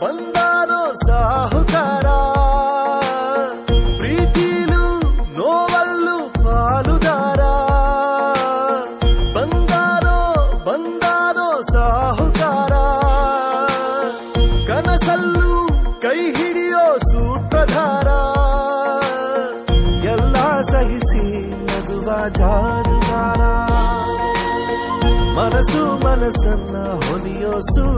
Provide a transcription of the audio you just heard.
ಬಂದಾನೋ ಸಾಹುಕಾರ. ಪ್ರೀತಿಲು ನೋವಲ್ಲು ಪಾಲುದಾರ. ಬಂದಾರೋ ಬಂದಾರೋ ಸಾಹುಕಾರ. ಕನಸಲ್ಲೂ ಕೈ ಹಿಡಿಯೋ ಸೂತ್ರಧಾರ. ಎಲ್ಲ ಸಹಿಸಿ ನಗುವ ಜಾದುಗಾರ ಮನಸ್ಸು ಮನಸ್ಸನ್ನ ಹೊಲಿಯೋ ಸೂಜಿದಾರ